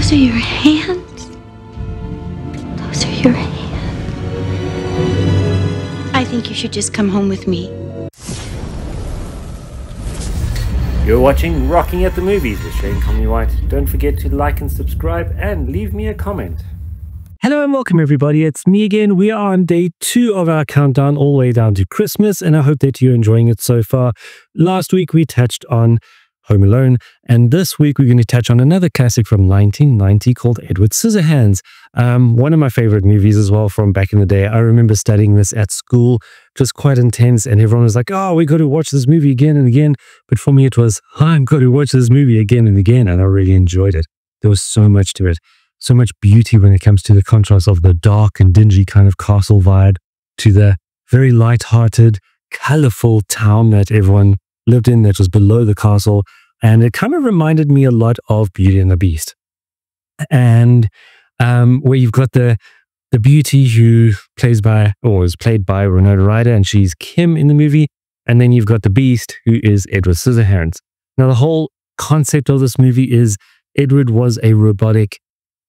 Those are your hands. Those are your hands. I think you should just come home with me. You're watching Rocking at the Movies with Shane Comley White. Don't forget to like and subscribe and leave me a comment. Hello and welcome, everybody. It's me again. We are on day two of our countdown, all the way down to Christmas, and I hope that you're enjoying it so far. Last week, we touched on Home Alone, and this week, we're going to touch on another classic from 1990 called Edward Scissorhands. Um, one of my favorite movies as well from back in the day. I remember studying this at school. It was quite intense, and everyone was like, Oh, we got to watch this movie again and again. But for me, it was, I'm going to watch this movie again and again, and I really enjoyed it. There was so much to it so much beauty when it comes to the contrast of the dark and dingy kind of castle vibe to the very light-hearted, colorful town that everyone lived in that was below the castle. And it kind of reminded me a lot of Beauty and the Beast. And um, where you've got the the beauty who plays by or is played by Winona Ryder, and she's Kim in the movie. And then you've got the Beast, who is Edward Scissorhands. Now, the whole concept of this movie is Edward was a robotic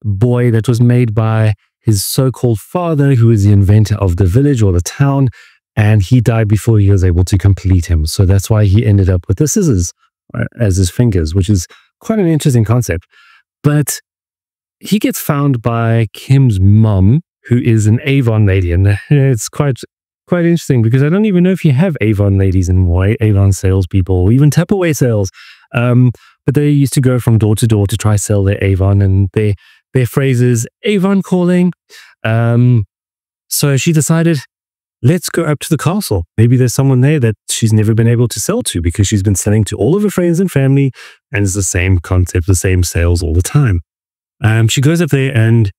boy that was made by his so-called father, who is the inventor of the village or the town, and he died before he was able to complete him. So that's why he ended up with the scissors uh, as his fingers, which is quite an interesting concept. But he gets found by Kim's mum, who is an Avon lady, and it's quite quite interesting because I don't even know if you have Avon ladies in Hawaii, Avon salespeople, or even Tupperware sales. Um, but they used to go from door to door to try sell their Avon, and they their phrases Avon calling. Um, so she decided, let's go up to the castle. Maybe there's someone there that she's never been able to sell to because she's been selling to all of her friends and family, and it's the same concept, the same sales all the time. Um, she goes up there and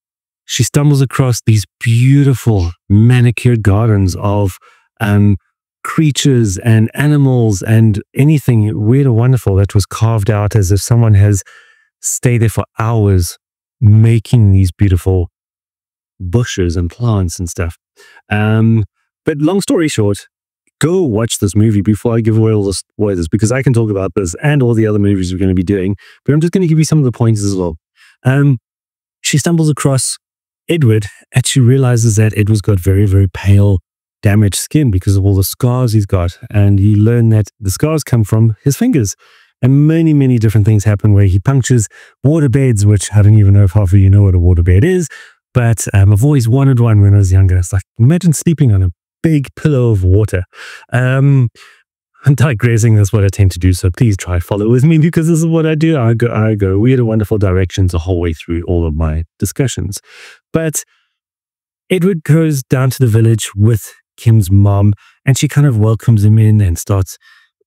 she stumbles across these beautiful manicured gardens of um, creatures and animals and anything weird or wonderful that was carved out as if someone has stayed there for hours making these beautiful bushes and plants and stuff. Um, but long story short, go watch this movie before I give away all the spoilers because I can talk about this and all the other movies we're going to be doing. But I'm just going to give you some of the points as well. Um, she stumbles across Edward and she realizes that Edward's got very, very pale, damaged skin because of all the scars he's got. And you learn that the scars come from his fingers. And many, many different things happen where he punctures water beds, which I don't even know if half of you know what a water bed is. But um, I've always wanted one when I was younger. It's like, imagine sleeping on a big pillow of water. Um, I'm digressing. That's what I tend to do. So please try follow with me because this is what I do. I go, I go weird and wonderful directions the whole way through all of my discussions. But Edward goes down to the village with Kim's mom and she kind of welcomes him in and starts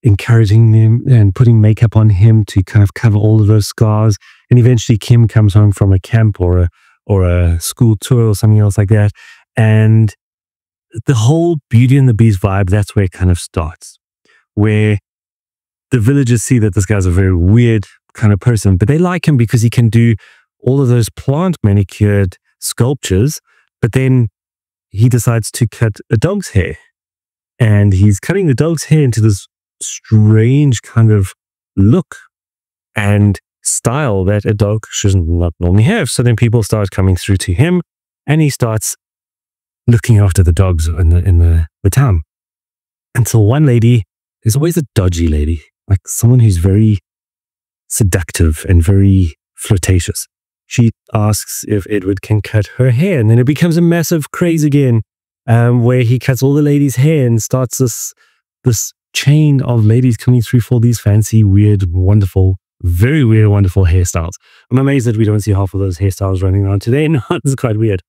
encouraging him and putting makeup on him to kind of cover all of those scars. And eventually Kim comes home from a camp or a or a school tour or something else like that. And the whole Beauty and the Beast vibe, that's where it kind of starts. Where the villagers see that this guy's a very weird kind of person, but they like him because he can do all of those plant manicured sculptures, but then he decides to cut a dog's hair. And he's cutting the dog's hair into this strange kind of look and style that a dog should not normally have. So then people start coming through to him and he starts looking after the dogs in the, in the, the town. Until one lady, is always a dodgy lady, like someone who's very seductive and very flirtatious. She asks if Edward can cut her hair, and then it becomes a massive craze again, um, where he cuts all the ladies' hair and starts this this chain of ladies coming through for these fancy, weird, wonderful, very weird, wonderful hairstyles. I'm amazed that we don't see half of those hairstyles running around today. No, it's quite weird.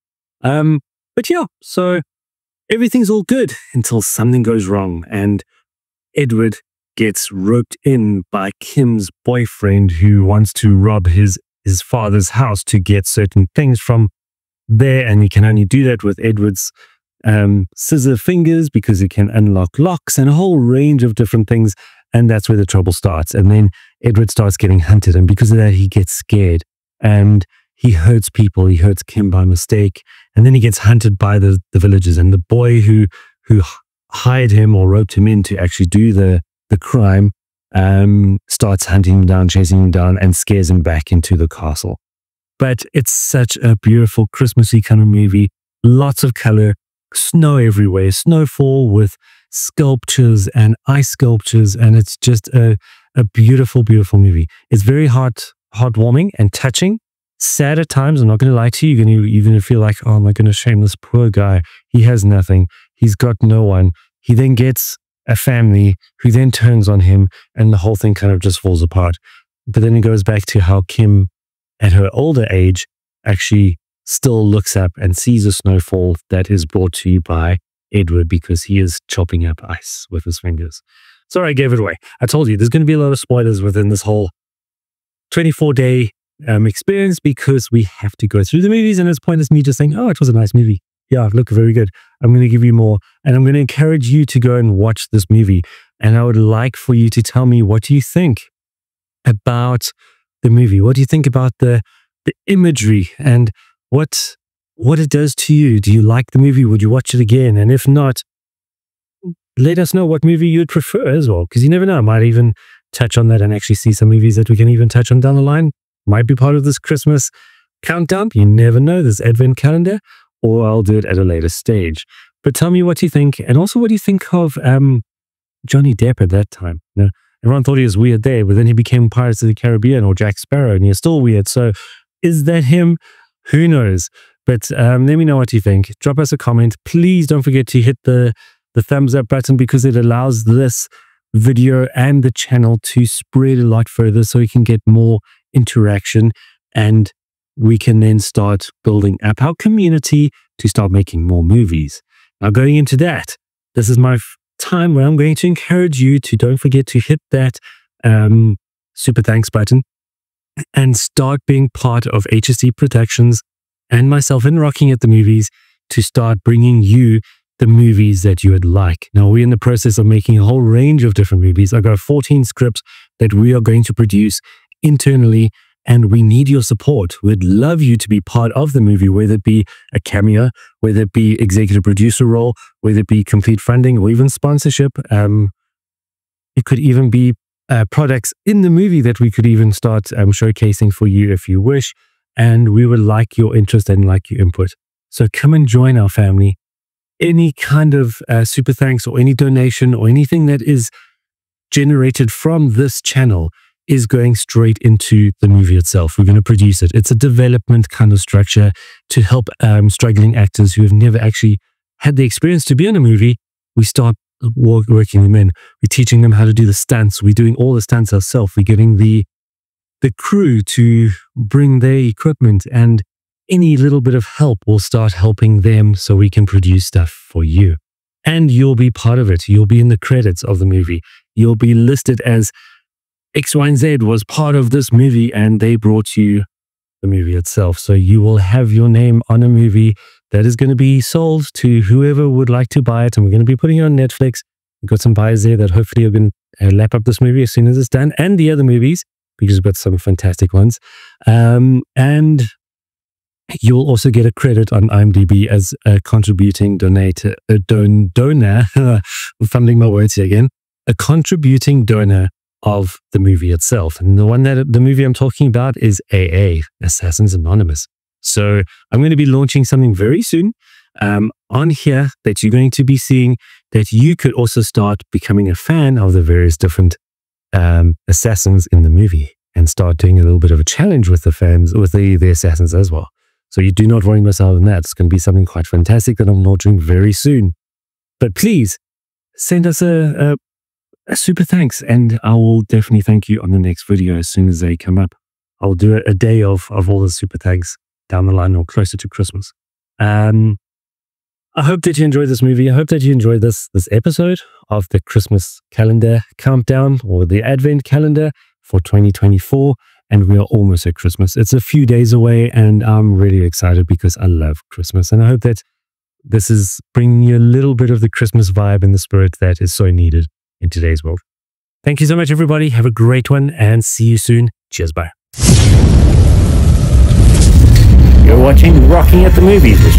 Um, but yeah, so everything's all good until something goes wrong and Edward gets roped in by Kim's boyfriend who wants to rob his his father's house to get certain things from there and he can only do that with Edward's um, scissor fingers because it can unlock locks and a whole range of different things. And that's where the trouble starts. And then Edward starts getting hunted. And because of that, he gets scared and he hurts people. He hurts Kim by mistake. And then he gets hunted by the, the villagers. And the boy who, who hired him or roped him in to actually do the, the crime um, starts hunting him down, chasing him down, and scares him back into the castle. but it's such a beautiful Christmassy kind of movie. Lots of color, snow everywhere, snowfall with sculptures and ice sculptures, and it's just a, a beautiful, beautiful movie. It's very heart heartwarming and touching. Sad at times, I'm not going to lie to you. You're going to even feel like, oh, my I going to shame this poor guy? He has nothing. He's got no one. He then gets a family who then turns on him, and the whole thing kind of just falls apart. But then it goes back to how Kim, at her older age, actually still looks up and sees a snowfall that is brought to you by Edward because he is chopping up ice with his fingers. Sorry, I gave it away. I told you there's going to be a lot of spoilers within this whole 24 day um, experience because we have to go through the movies and it's pointless me just saying, oh, it was a nice movie. Yeah, look, very good. I'm going to give you more and I'm going to encourage you to go and watch this movie. And I would like for you to tell me what do you think about the movie? What do you think about the the imagery and what what it does to you? Do you like the movie? Would you watch it again? And if not, let us know what movie you'd prefer as well, because you never know. I might even touch on that and actually see some movies that we can even touch on down the line. Might be part of this Christmas countdown. You never know, this advent calendar, or I'll do it at a later stage. But tell me what you think, and also what do you think of um, Johnny Depp at that time? You know, everyone thought he was weird there, but then he became Pirates of the Caribbean or Jack Sparrow, and he's still weird. So, is that him? Who knows? But um, let me know what you think. Drop us a comment. Please don't forget to hit the the thumbs up button because it allows this video and the channel to spread a lot further so we can get more interaction and we can then start building up our community to start making more movies. Now, going into that, this is my time where I'm going to encourage you to don't forget to hit that um, super thanks button and start being part of HSC Productions and myself in Rocking at the Movies to start bringing you the movies that you would like. Now, we're in the process of making a whole range of different movies. I got 14 scripts that we are going to produce internally, and we need your support. We'd love you to be part of the movie, whether it be a cameo, whether it be executive producer role, whether it be complete funding, or even sponsorship. Um, it could even be uh, products in the movie that we could even start um, showcasing for you if you wish. And we would like your interest and like your input. So come and join our family any kind of uh, super thanks or any donation or anything that is generated from this channel is going straight into the movie itself. We're going to produce it. It's a development kind of structure to help um, struggling actors who have never actually had the experience to be in a movie. We start working them in. We're teaching them how to do the stunts. We're doing all the stunts ourselves. We're getting the the crew to bring their equipment and any little bit of help will start helping them so we can produce stuff for you. And you'll be part of it. You'll be in the credits of the movie. You'll be listed as X, Y, and Z was part of this movie and they brought you the movie itself. So you will have your name on a movie that is going to be sold to whoever would like to buy it. And we're going to be putting it on Netflix. We've got some buyers there that hopefully are going to uh, lap up this movie as soon as it's done and the other movies because we've got some fantastic ones. Um, and You'll also get a credit on IMDb as a contributing donator, a don, donor. Fumbling my words here again. A contributing donor of the movie itself. And the one that the movie I'm talking about is AA, Assassins Anonymous. So I'm going to be launching something very soon um, on here that you're going to be seeing that you could also start becoming a fan of the various different um, assassins in the movie and start doing a little bit of a challenge with the fans, with the, the assassins as well. So you do not worry out on that. It's going to be something quite fantastic that I'm launching very soon. But please send us a, a super thanks and I will definitely thank you on the next video as soon as they come up. I'll do a, day of, of all the super thanks down the line or closer to Christmas. Um, I hope that you enjoyed this movie. I hope that you enjoyed this this episode of the Christmas calendar countdown or the Advent calendar for 2024 and we are almost at Christmas. It's a few days away, and I'm really excited because I love Christmas. And I hope that this is bringing you a little bit of the Christmas vibe and the spirit that is so needed in today's world. Thank you so much, everybody. Have a great one and see you soon. Cheers. Bye. You're watching Rocking at the Movies with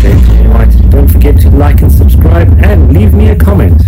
White. Don't forget to like and subscribe and leave me a comment.